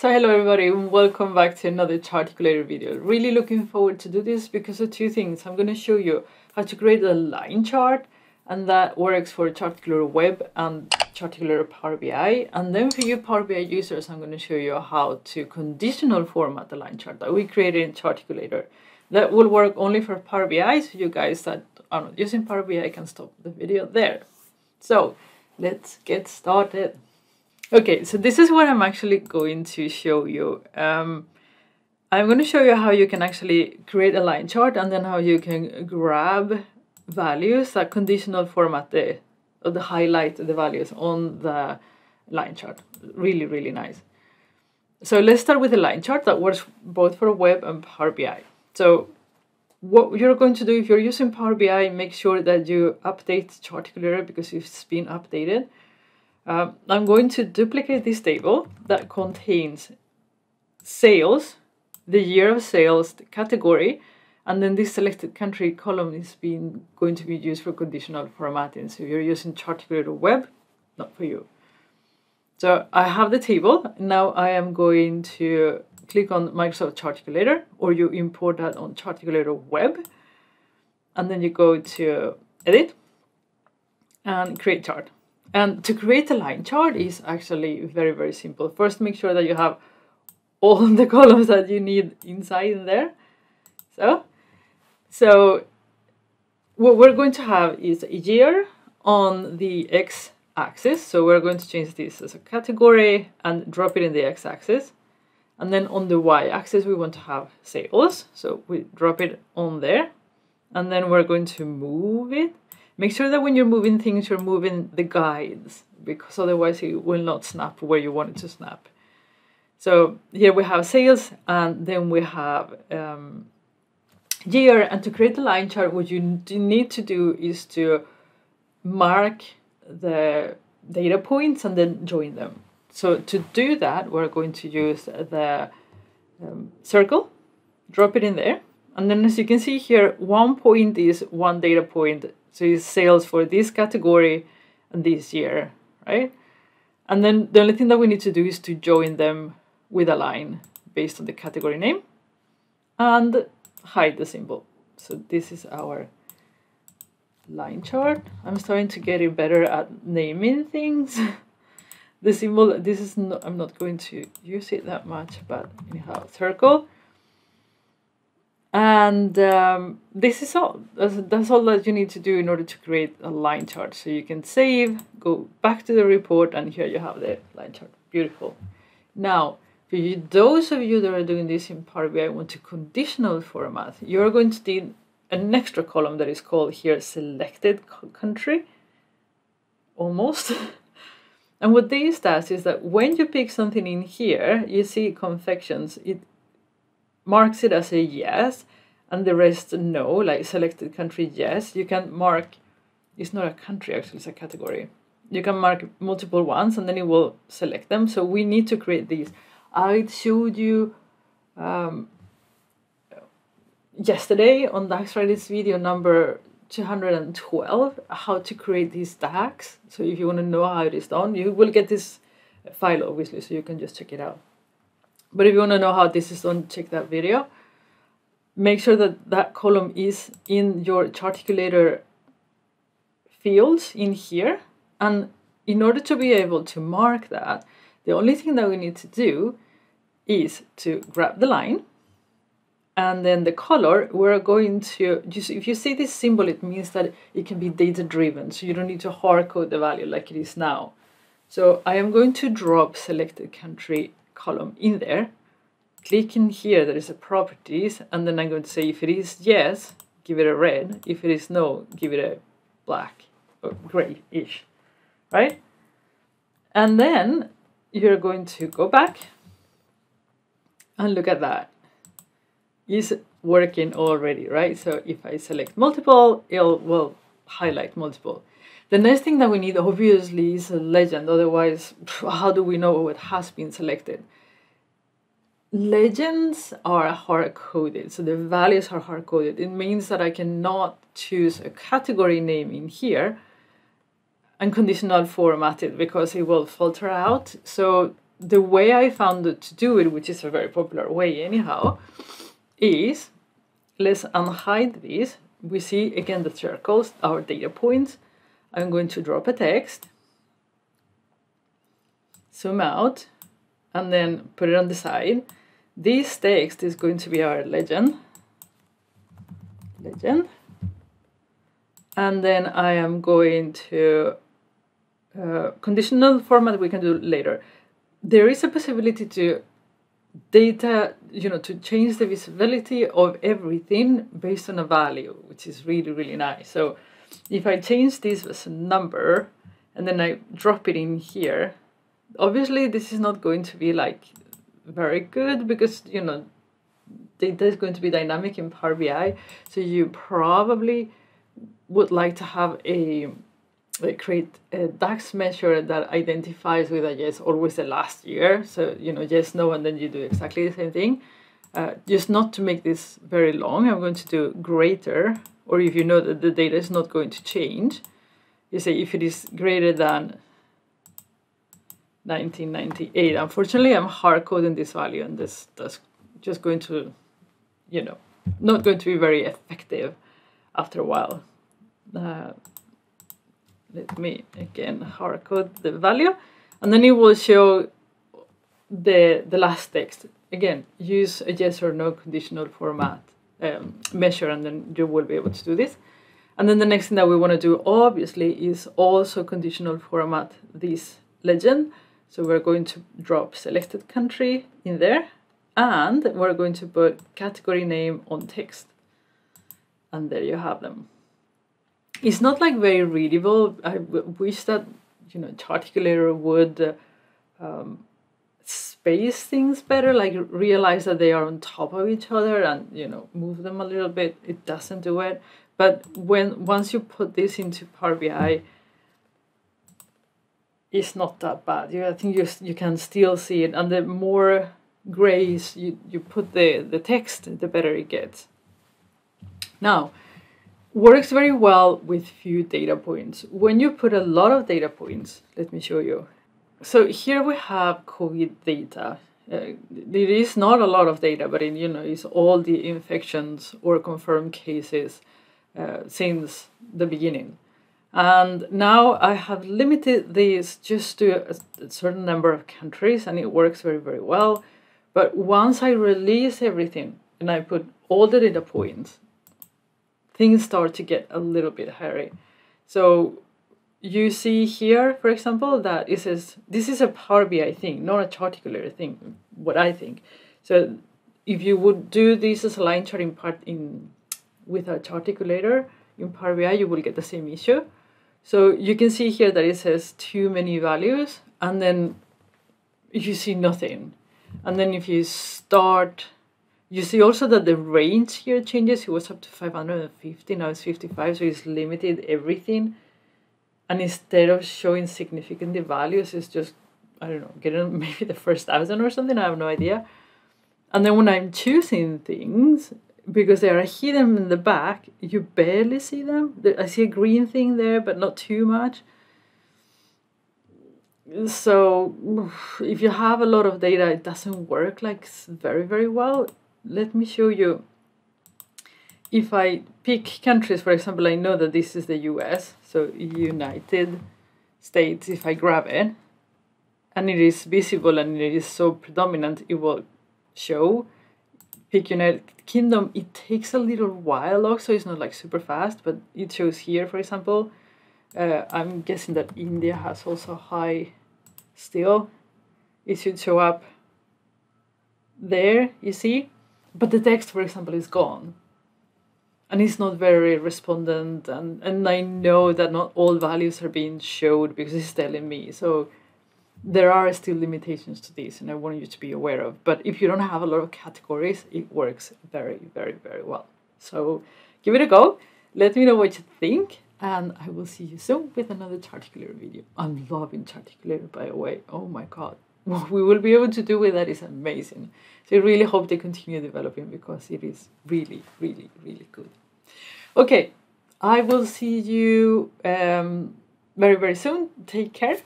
So hello everybody, welcome back to another Charticulator video. Really looking forward to do this because of two things. I'm going to show you how to create a line chart and that works for Charticulator Web and Charticulator Power BI. And then for you Power BI users, I'm going to show you how to conditional format the line chart that we created in Charticulator. That will work only for Power BI, so you guys that are not using Power BI can stop the video there. So let's get started. Okay, so this is what I'm actually going to show you. Um, I'm going to show you how you can actually create a line chart and then how you can grab values that conditional format the or the highlight the values on the line chart. Really, really nice. So let's start with a line chart that works both for web and Power BI. So what you're going to do if you're using Power BI, make sure that you update chart Charticulator because it's been updated. Um, I'm going to duplicate this table that contains sales, the year of sales, category, and then this selected country column is being going to be used for conditional formatting. So you're using Charticulator Web, not for you. So I have the table. Now I am going to click on Microsoft Charticulator or you import that on Charticulator Web. And then you go to Edit and Create Chart. And to create a line chart is actually very, very simple. First, make sure that you have all the columns that you need inside in there. So, so what we're going to have is a year on the x-axis. So we're going to change this as a category and drop it in the x-axis. And then on the y-axis, we want to have sales. So we drop it on there. And then we're going to move it Make sure that when you're moving things, you're moving the guides because otherwise it will not snap where you want it to snap. So here we have sales and then we have um, year. And to create the line chart, what you need to do is to mark the data points and then join them. So to do that, we're going to use the um, circle, drop it in there. And then as you can see here, one point is one data point so it's sales for this category and this year, right? And then the only thing that we need to do is to join them with a line based on the category name and hide the symbol. So this is our line chart. I'm starting to get better at naming things. the symbol, this is not, I'm not going to use it that much, but anyhow, circle and um, this is all. That's, all that you need to do in order to create a line chart. So you can save, go back to the report, and here you have the line chart. Beautiful. Now, for you, those of you that are doing this in Power BI want to conditional format, you're going to need an extra column that is called here selected country, almost. and what this does is that when you pick something in here, you see confections, it marks it as a yes and the rest no, like selected country yes. You can mark, it's not a country actually, it's a category. You can mark multiple ones and then it will select them. So we need to create these. I showed you um, yesterday on DAX Fridays video number 212 how to create these DAX. So if you want to know how it is done, you will get this file obviously, so you can just check it out. But if you want to know how this is done, check that video. Make sure that that column is in your Charticulator fields in here. And in order to be able to mark that, the only thing that we need to do is to grab the line and then the color we're going to if you see this symbol it means that it can be data driven so you don't need to hard code the value like it is now so i am going to drop selected country column in there. Click in here, there is a properties, and then I'm going to say if it is yes, give it a red. If it is no, give it a black or gray-ish, right? And then you're going to go back and look at that. Is working already, right? So if I select multiple, it will highlight multiple. The next thing that we need obviously is a legend, otherwise how do we know what has been selected? Legends are hard coded, so the values are hard coded. It means that I cannot choose a category name in here and conditional format it because it will filter out. So the way I found to do it, which is a very popular way anyhow, is let's unhide this. We see again the circles, our data points. I'm going to drop a text, zoom out, and then put it on the side. This text is going to be our legend. Legend. And then I am going to uh, conditional format we can do later. There is a possibility to data, you know, to change the visibility of everything based on a value, which is really, really nice. So if I change this as a number and then I drop it in here, obviously this is not going to be like very good because, you know, data is going to be dynamic in Power BI. So you probably would like to have a create a DAX measure that identifies with a yes always the last year. So, you know, yes, no, and then you do exactly the same thing. Uh, just not to make this very long, I'm going to do greater, or if you know that the data is not going to change, you say if it is greater than 1998. Unfortunately, I'm hard coding this value, and this that's just going to, you know, not going to be very effective after a while. Uh, let me again hard code the value and then it will show the the last text again use a yes or no conditional format um, measure and then you will be able to do this and then the next thing that we want to do obviously is also conditional format this legend so we're going to drop selected country in there and we're going to put category name on text and there you have them it's not like very readable. I wish that you know Charticulator would um, space things better, like realize that they are on top of each other and you know move them a little bit. It doesn't do it. But when once you put this into Power BI, it's not that bad. You, I think you you can still see it, and the more grays you, you put the, the text, the better it gets. Now, works very well with few data points. When you put a lot of data points, let me show you. So here we have COVID data. Uh, it is not a lot of data, but in, you know, it's all the infections or confirmed cases uh, since the beginning. And now I have limited these just to a, certain number of countries, and it works very, very well. But once I release everything and I put all the data points things start to get a little bit hairy. So you see here, for example, that it says this is a Power BI thing, not a Charticulator thing, what I think. So if you would do this as a line chart in part in with a Charticulator in Power BI, you will get the same issue. So you can see here that it says too many values, and then you see nothing. And then if you start you see also that the range here changes. It was up to 550, now it's 55, so it's limited everything. And instead of showing significant values, it's just, I don't know, getting maybe the first thousand or something, I have no idea. And then when I'm choosing things, because they are hidden in the back, you barely see them. I see a green thing there, but not too much. So if you have a lot of data, it doesn't work like very, very well let me show you if I pick countries, for example, I know that this is the US, so United States, if I grab it, and it is visible and it is so predominant, it will show. Pick United Kingdom, it takes a little while also, it's not like super fast, but it shows here, for example. Uh, I'm guessing that India has also high still. It should show up there, you see? but the text for example is gone and it's not very respondent and, and i know that not all values are being showed because it's telling me so there are still limitations to this and i want you to be aware of but if you don't have a lot of categories it works very very very well so give it a go let me know what you think and i will see you soon with another Charticulator video i'm loving Charticulator by the way oh my god what we will be able to do with that is amazing. So I really hope they continue developing because it is really, really, really good. Okay, I will see you um, very, very soon. Take care.